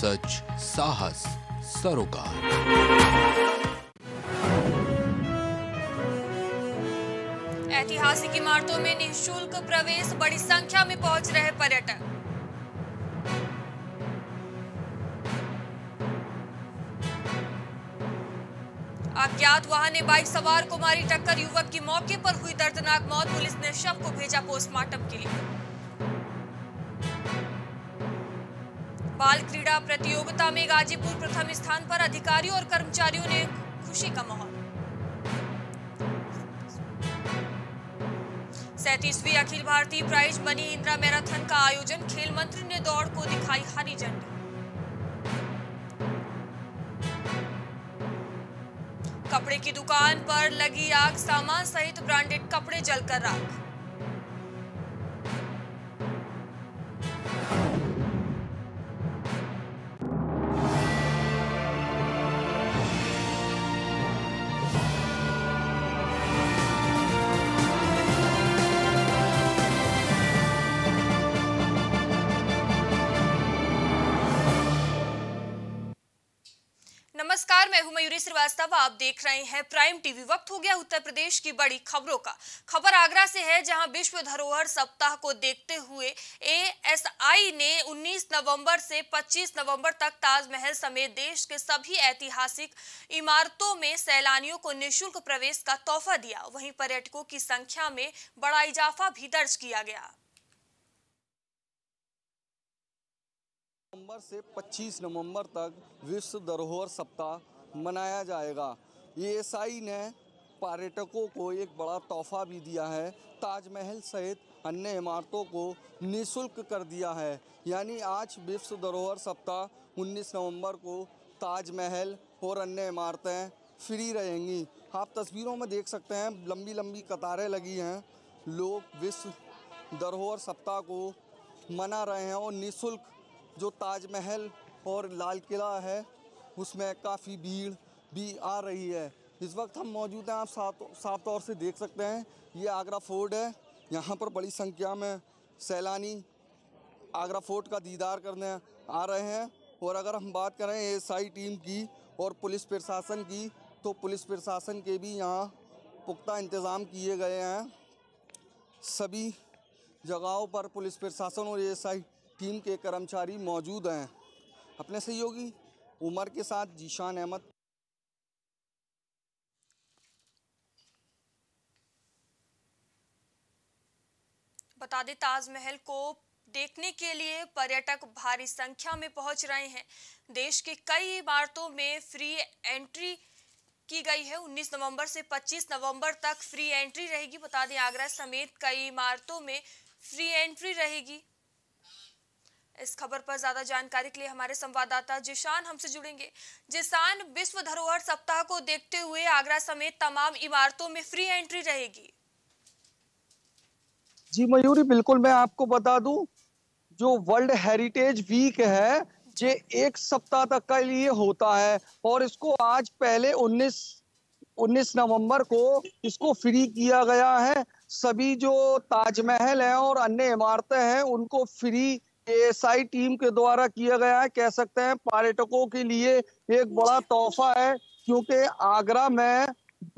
सच, साहस, सरोकार। ऐतिहासिक इमारतों में निशुल्क प्रवेश बड़ी संख्या में पहुँच रहे पर्यटक। अज्ञात वाहन ने बाइक सवार को मारी टक्कर। युवक की मौके पर हुई दर्दनाक मौत। पुलिस ने शव को भेजा पोस्टमार्टम के लिए। बाल क्रीड़ा प्रतियोगिता में गाजीपुर प्रथम स्थान पर अधिकारियों और कर्मचारियों ने खुशी का माहौल। सैतीसवीं Akhil Bharatiya prize money Indira marathon का आयोजन खेल मंत्री ने दौड़ को दिखाई हरी झंडी। कपड़े की दुकान पर लगी आग, सामान सहित ब्रांडेड कपड़े जलकर राख। मैं हूँ मयूरी श्रीवास्तव, आप देख रहे हैं प्राइम टीवी। वक्त हो गया उत्तर प्रदेश की बड़ी खबरों का। खबर आगरा से है, जहाँ विश्व धरोहर सप्ताह को देखते हुए एएसआई ने 19 नवंबर से 25 नवंबर तक ताजमहल समेत देश के सभी ऐतिहासिक इमारतों में सैलानियों को निशुल्क प्रवेश का तोहफा दिया। वहीं पर्यटकों की संख्या में बड़ा इजाफा भी दर्ज किया गया। नवंबर से 25 नवंबर तक विश्व धरोहर सप्ताह मनाया जाएगा। ईएसआई ने पर्यटकों को एक बड़ा तोहफा भी दिया है। ताजमहल सहित अन्य इमारतों को निशुल्क कर दिया है। यानी आज विश्व धरोहर सप्ताह 19 नवंबर को ताजमहल और अन्य इमारतें फ्री रहेंगी। आप तस्वीरों में देख सकते हैं लंबी लंबी कतारें लगी हैं। लोग विश्व धरोहर सप्ताह को मना रहे हैं और निशुल्क जो ताजमहल और लाल किला है उसमें काफ़ी भीड़ भी आ रही है। इस वक्त हम मौजूद हैं, आप साफ़ साफ़ तौर से देख सकते हैं। ये आगरा फोर्ट है। यहाँ पर बड़ी संख्या में सैलानी आगरा फोर्ट का दीदार करने आ रहे हैं। और अगर हम बात करें एएसआई टीम की और पुलिस प्रशासन की तो पुलिस प्रशासन के भी यहाँ पुख्ता इंतज़ाम किए गए हैं। सभी जगहों पर पुलिस प्रशासन और एएसआई टीम के कर्मचारी मौजूद हैं। अपने सहयोगी उमर के साथ जीशान अहमद। बता दें, ताजमहल को देखने के लिए पर्यटक भारी संख्या में पहुँच रहे हैं। देश के कई इमारतों में फ्री एंट्री की गई है। 19 नवंबर से 25 नवंबर तक फ्री एंट्री रहेगी। बता दें, आगरा समेत कई इमारतों में फ्री एंट्री रहेगी। इस खबर पर ज़्यादा जानकारी के लिए हमारे संवाददाता जिशान हमसे जुड़ेंगे। जिशान, विश्व धरोहर सप्ताह को देखते हुए आगरा समेत तमाम इमारतों में फ्री एंट्री रहेगी। जी मयूरी, बिल्कुल मैं आपको बता दूँ, जो वर्ल्ड हेरिटेज वीक है ये एक सप्ताह तक के लिए होता है, और इसको आज पहले 19 19 नवंबर को इसको फ्री किया गया है। सभी जो ताजमहल है और अन्य इमारतें हैं, उनको फ्री एएसआई टीम के द्वारा किया गया है। कह सकते हैं पर्यटकों के लिए एक बड़ा तोहफा है क्योंकि आगरा में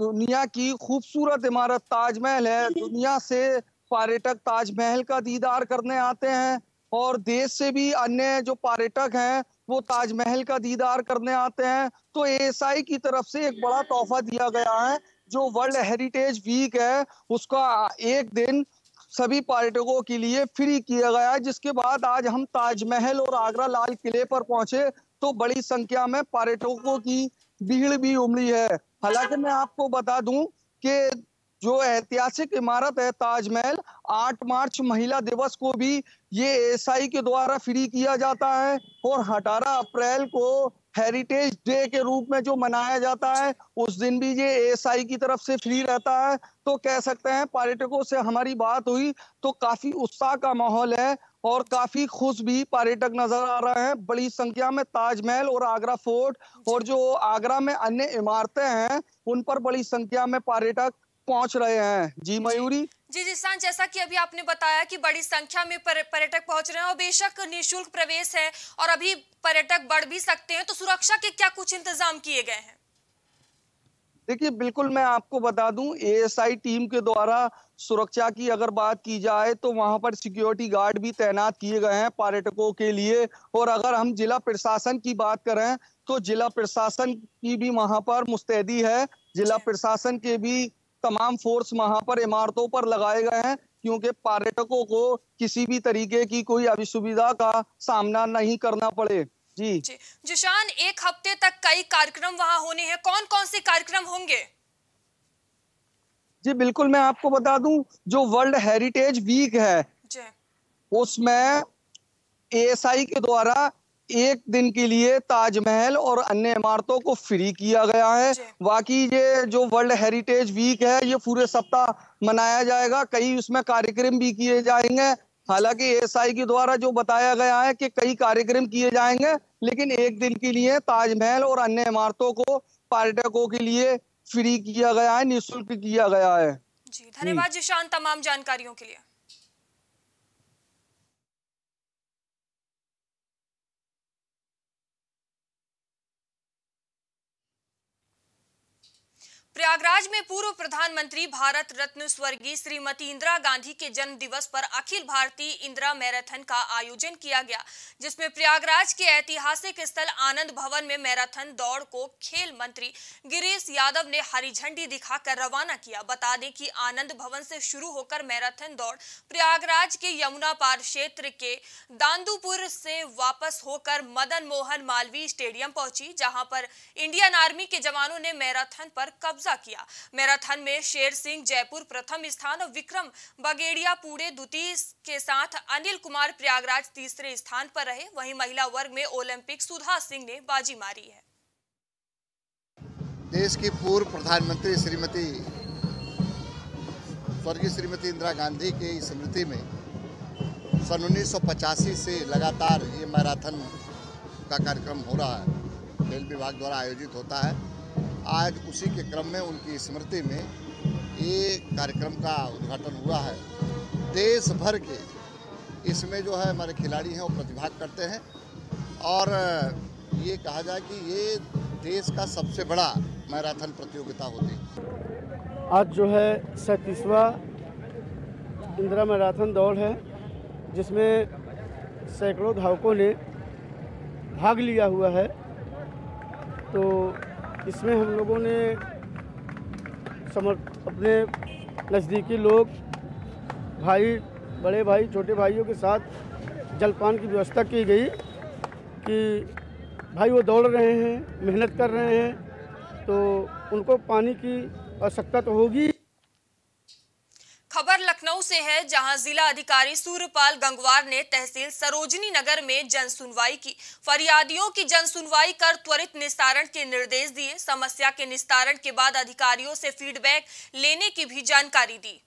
दुनिया की खूबसूरत इमारत ताजमहल है। दुनिया से पर्यटक ताजमहल का दीदार करने आते हैं और देश से भी अन्य जो पर्यटक हैं वो ताजमहल का दीदार करने आते हैं। तो एएसआई की तरफ़ से एक बड़ा तोहफा दिया गया है। जो वर्ल्ड हेरिटेज वीक है उसका एक दिन सभी पर्यटकों के लिए फ्री किया गया जिसके बाद आज हम ताजमहल और आगरा लाल किले पर पहुँचे तो बड़ी संख्या में पर्यटकों की भीड़ भी उमड़ी है। हालाँकि मैं आपको बता दूँ कि जो ऐतिहासिक इमारत है ताजमहल 8 मार्च महिला दिवस को भी ये एएसआई के द्वारा फ्री किया जाता है और 18 अप्रैल को हेरिटेज डे के रूप में जो मनाया जाता है, उस दिन भी ये एएसआई की तरफ़ से फ्री रहता है। तो कह सकते हैं पर्यटकों से हमारी बात हुई तो काफ़ी उत्साह का माहौल है और काफ़ी खुश भी पर्यटक नज़र आ रहे हैं। बड़ी संख्या में ताजमहल और आगरा फोर्ट और जो आगरा में अन्य इमारतें हैं, उन पर बड़ी संख्या में पर्यटक पहुँच रहे हैं। जी मयूरी? जी जी जिसान जैसा कि अभी आपने बताया कि बड़ी संख्या में पर्यटक पहुँच रहे हैं और बेशक निशुल्क प्रवेश है और अभी पर्यटक बढ़ भी सकते हैं तो सुरक्षा के क्या कुछ इंतज़ाम किए गए हैं? देखिए बिल्कुल मैं आपको बता दूँ एएसआई टीम के द्वारा सुरक्षा की अगर बात की जाए तो वहाँ पर सिक्योरिटी गार्ड भी तैनात किए गए हैं पर्यटकों के लिए। और अगर हम जिला प्रशासन की बात करें तो जिला प्रशासन की भी वहाँ पर मुस्तैदी है। जिला प्रशासन के भी तमाम फोर्स वहाँ पर इमारतों पर लगाए गए हैं क्योंकि पर्यटकों को किसी भी तरीके की कोई अभिसुविधा का सामना नहीं करना पड़े। जी। जी। जुशान एक हफ़्ते तक कई कार्यक्रम वहाँ होने हैं। कौन कौन से कार्यक्रम होंगे? जी बिल्कुल मैं आपको बता दूँ जो वर्ल्ड हेरिटेज वीक है उसमें एएसआई के द्वारा एक दिन के लिए ताजमहल और अन्य इमारतों को फ्री किया गया है। बाकी ये जो वर्ल्ड हेरिटेज वीक है ये पूरे सप्ताह मनाया जाएगा। कई उसमें कार्यक्रम भी किए जाएँगे। हालाँकि एएसआई के द्वारा जो बताया गया है कि कई कार्यक्रम किए जाएँगे लेकिन एक दिन के लिए ताजमहल और अन्य इमारतों को पर्यटकों के लिए फ्री किया गया है निःशुल्क किया गया है। जी धन्यवाद जिशान तमाम जानकारियों के लिए। प्रयागराज में पूर्व प्रधानमंत्री भारत रत्न स्वर्गीय श्रीमती इंदिरा गांधी के जन्म दिवस पर अखिल भारतीय इंदिरा मैराथन का आयोजन किया गया, जिसमें प्रयागराज के ऐतिहासिक स्थल आनंद भवन में मैराथन दौड़ को खेल मंत्री गिरीश यादव ने हरी झंडी दिखाकर रवाना किया। बता दें कि आनंद भवन से शुरू होकर मैराथन दौड़ प्रयागराज के यमुना पार क्षेत्र के दांदुपुर से वापस होकर मदन मोहन मालवीय स्टेडियम पहुँची, जहाँ पर इंडियन आर्मी के जवानों ने मैराथन पर कब्जा कब्जा किया। मैराथन में शेर सिंह जयपुर प्रथम स्थान और विक्रम बगेड़िया पुणे द्वितीय के साथ अनिल कुमार प्रयागराज तीसरे स्थान पर रहे। वहीं महिला वर्ग में ओलंपिक सुधा सिंह ने बाजी मारी है। देश की पूर्व प्रधानमंत्री श्रीमती, स्वर्गीय श्रीमती इंदिरा गांधी की स्मृति में सन उन्नीस सौ पचासी से लगातार ये मैराथन का कार्यक्रम हो रहा है। रेल विभाग द्वारा आयोजित होता है। आज उसी के क्रम में, उनकी स्मृति में ये कार्यक्रम का उद्घाटन हुआ है। देश भर के इसमें जो है हमारे खिलाड़ी हैं वो प्रतिभाग करते हैं और ये कहा जाए कि ये देश का सबसे बड़ा मैराथन प्रतियोगिता होती है। आज जो है सैंतीसवा इंदिरा मैराथन दौड़ है, जिसमें सैकड़ों धावकों ने भाग लिया हुआ है। तो इसमें हम लोगों ने समर्थ अपने नज़दीकी लोग, भाई, बड़े भाई, छोटे भाइयों के साथ जलपान की व्यवस्था की गई कि भाई वो दौड़ रहे हैं, मेहनत कर रहे हैं तो उनको पानी की आवश्यकता तो होगी खबर लखनऊ से है, जहाँ जिला अधिकारी सूर्यपाल गंगवार ने तहसील सरोजनी नगर में जन सुनवाई की। फरियादियों की जन सुनवाई कर त्वरित निस्तारण के निर्देश दिए। समस्या के निस्तारण के बाद अधिकारियों से फीडबैक लेने की भी जानकारी दी।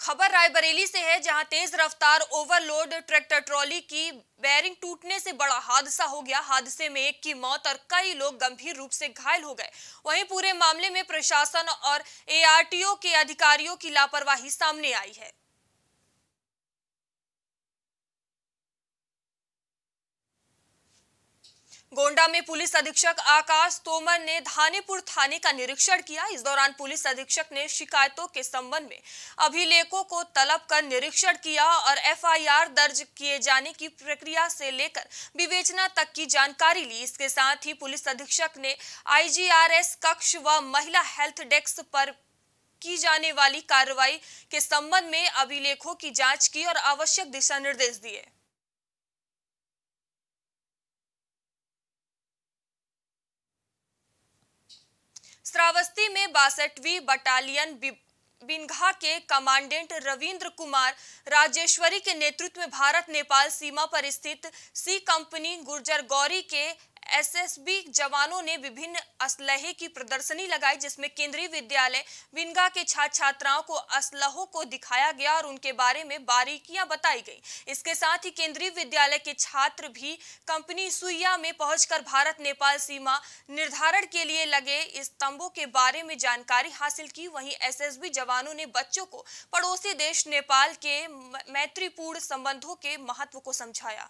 खबर रायबरेली से है, जहाँ तेज रफ्तार ओवरलोड ट्रैक्टर ट्रॉली की बैरिंग टूटने से बड़ा हादसा हो गया। हादसे में एक की मौत और कई लोग गंभीर रूप से घायल हो गए। वहीं पूरे मामले में प्रशासन और एआरटीओ के अधिकारियों की लापरवाही सामने आई है। गोंडा में पुलिस अधीक्षक आकाश तोमर ने धानीपुर थाने का निरीक्षण किया। इस दौरान पुलिस अधीक्षक ने शिकायतों के संबंध में अभिलेखों को तलब कर निरीक्षण किया और एफआईआर दर्ज किए जाने की प्रक्रिया से लेकर विवेचना तक की जानकारी ली। इसके साथ ही पुलिस अधीक्षक ने आईजीआरएस कक्ष व महिला हेल्थ डेस्क पर की जाने वाली कार्रवाई के संबंध में अभिलेखों की जाँच की और आवश्यक दिशा निर्देश दिए। श्रावस्ती में बासठवीं बटालियन बिनघा के कमांडेंट रविंद्र कुमार, राजेश्वरी के नेतृत्व में भारत नेपाल सीमा पर स्थित सी कंपनी गुर्जर गौरी के एसएसबी जवानों ने विभिन्न असलहे की प्रदर्शनी लगाई, जिसमें केंद्रीय विद्यालय विनगा के छात्र छात्राओं को असलहों को दिखाया गया और उनके बारे में बारीकियाँ बताई गई। इसके साथ ही केंद्रीय विद्यालय के छात्र भी कंपनी सुइया में पहुंचकर भारत नेपाल सीमा निर्धारण के लिए लगे स्तंभों के बारे में जानकारी हासिल की। वहीं एसएसबी जवानों ने बच्चों को पड़ोसी देश नेपाल के मैत्रीपूर्ण संबंधों के महत्व को समझाया।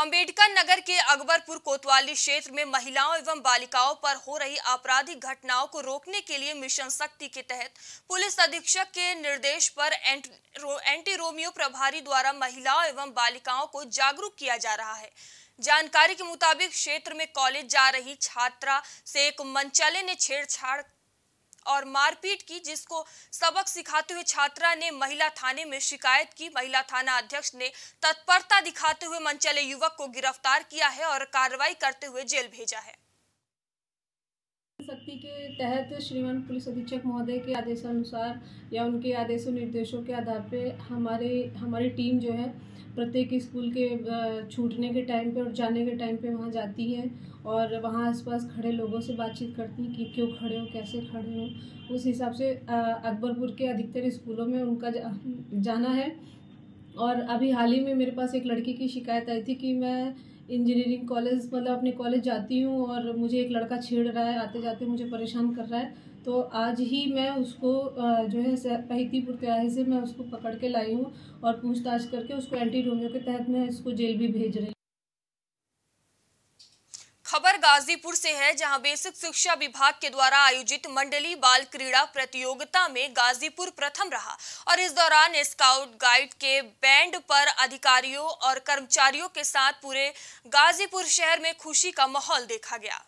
अंबेडकर नगर के अकबरपुर कोतवाली क्षेत्र में महिलाओं एवं बालिकाओं पर हो रही आपराधिक घटनाओं को रोकने के लिए मिशन शक्ति के तहत पुलिस अधीक्षक के निर्देश पर एंट, रो, एंटी रोमियो प्रभारी द्वारा महिलाओं एवं बालिकाओं को जागरूक किया जा रहा है। जानकारी के मुताबिक क्षेत्र में कॉलेज जा रही छात्रा से एक मंचाले ने छेड़छाड़ और मारपीट की, जिसको सबक सिखाते हुए छात्रा ने महिला थाने में शिकायत की। महिला थाना अध्यक्ष ने तत्परता दिखाते हुए मंचले युवक को गिरफ़्तार किया है और कार्रवाई करते हुए जेल भेजा है। शक्ति के तहत श्रीमान पुलिस अधीक्षक महोदय के आदेशानुसार या उनके आदेशों निर्देशों के आधार पर हमारे, हमारी टीम जो है प्रत्येक स्कूल के छूटने के टाइम पे और जाने के टाइम पे वहाँ जाती है और वहाँ आसपास खड़े लोगों से बातचीत करती हैं कि क्यों खड़े हो कैसे खड़े हो। उस हिसाब से अकबरपुर के अधिकतर स्कूलों में उनका जा, जाना है। और अभी हाल ही में मेरे पास एक लड़की की शिकायत आई थी कि मैं इंजीनियरिंग कॉलेज मतलब अपने कॉलेज जाती हूँ और मुझे एक लड़का छेड़ रहा है, आते जाते मुझे परेशान कर रहा है। तो आज ही मैं उसको जो है पहती त्याही से मैं उसको पकड़ के लाई हूँ और पूछताछ करके उसको एंटी रोमियो के तहत मैं इसको जेल भी भेज रही खबर गाजीपुर से है, जहाँ बेसिक शिक्षा विभाग के द्वारा आयोजित मंडली बाल क्रीड़ा प्रतियोगिता में गाजीपुर प्रथम रहा और इस दौरान स्काउट गाइड के बैंड पर अधिकारियों और कर्मचारियों के साथ पूरे गाजीपुर शहर में खुशी का माहौल देखा गया।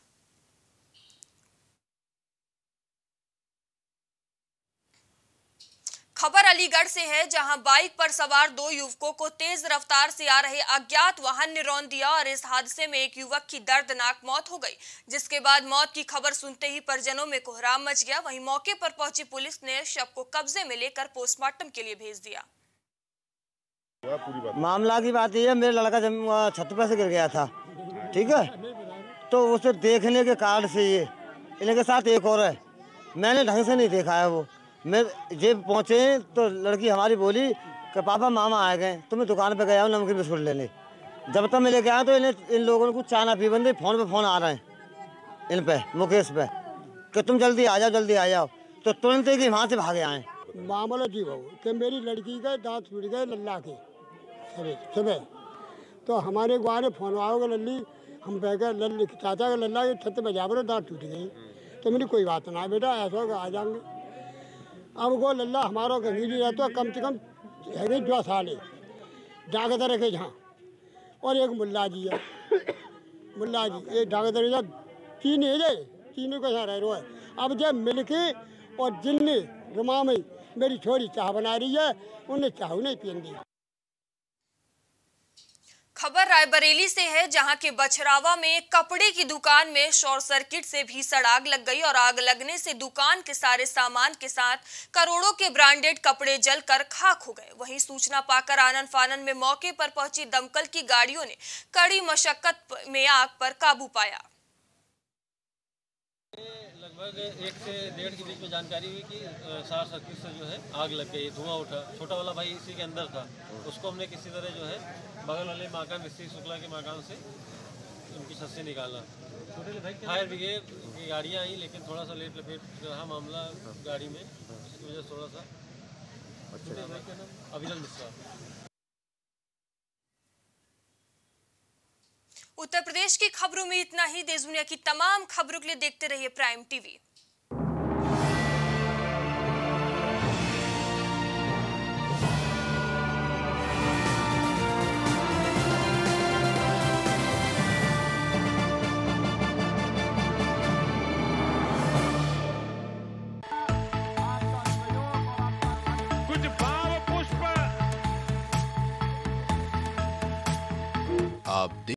खबर अलीगढ़ से है, जहाँ बाइक पर सवार दो युवकों को तेज रफ्तार से आ रहे अज्ञात वाहन ने रौन दिया और इस हादसे में एक युवक की दर्दनाक मौत हो गई। जिसके बाद मौत की खबर सुनते ही परिजनों में कोहराम मच गया। वहीं मौके पर पहुँची पुलिस ने शव को कब्जे में लेकर पोस्टमार्टम के लिए भेज दिया। मामला की बात यह मेरा लड़का जब छत पर से गिर गया था, ठीक है? तो उसे देखने के कारण से ये, इनके साथ एक और है। मैंने ढंग से नहीं देखा है वो। मैं जेब पहुँचे तो लड़की हमारी बोली, कि, पापा, मामा आ गए तो मैं दुकान पे गया हूँ नमकीन बिस्कुट लेने। जब तक मैं लेके आया तो इन्हें, इन लोगों ने कुछ चाना पी, बंदे फ़ोन पे फ़ोन आ रहे हैं, इन पे, मुकेश पे। कि तुम जल्दी आ जाओ, जल्दी आ जाओ। तो तुरंत ही वहाँ से भागे आए। मामला जी भाऊ, कि मेरी लड़की के दांत टूट गए लल्ला के। सुबह सुबह तो हमारे गुआ ने फ़ोन आओगे लल्ली, हम बह लल्ली, चाचा के लल्ला के छत में जा दांत टूट गई तो मेरी कोई बात ना, बेटा, ऐसा होगा, आ जाएँगे अब गो लल्ला हमारा गंगीली रहते कम से कम है दो साल डागदर रखे जहाँ? और एक मुल्ला जी है। मुल्ला जी एक डागदर जा तीन है जे तीनों के यहाँ रह रो है। अब जब मिल के और जिनने रुमा में मेरी छोरी चाह बना रही है, उन्हें चाह नहीं पियेंगी खबर रायबरेली से है, जहाँ के बछरावा में कपड़े की दुकान में शॉर्ट सर्किट से भीषण आग लग गई और आग लगने से दुकान के सारे सामान के साथ करोड़ों के ब्रांडेड कपड़े जलकर खाक हो गए। वहीं सूचना पाकर आनंद फानन में मौके पर पहुँची दमकल की गाड़ियों ने कड़ी मशक्कत में आग पर काबू पाया। लगभग एक से डेढ़ के बीच में जानकारी हुई कि शॉर्ट सर्किट से जो है आग लग गई धुआँ उठा। छोटा वाला भाई इसी के अंदर था। उसको हमने किसी तरह जो है बगल वाले मकान मिस्त्री शुक्ला के मकान से उनकी छत से निकाला फायर ब्रिगेड की गाड़ियाँ आई लेकिन थोड़ा सा लेट लपेट रहा मामला गाड़ी में। उसकी वजह से थोड़ा सा अच्छा। अभिनंद मिश्रा उत्तर प्रदेश की खबरों में इतना ही। देश दुनिया की तमाम खबरों के लिए देखते रहिए प्राइम टीवी